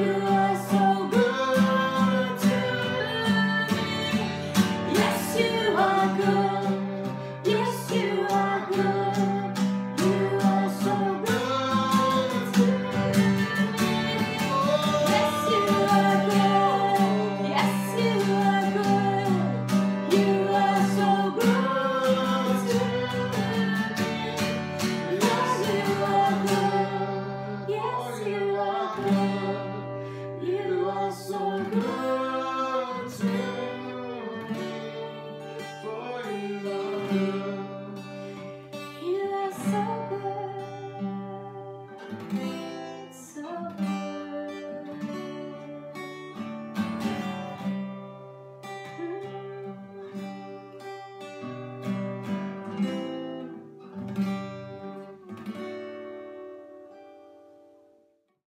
you.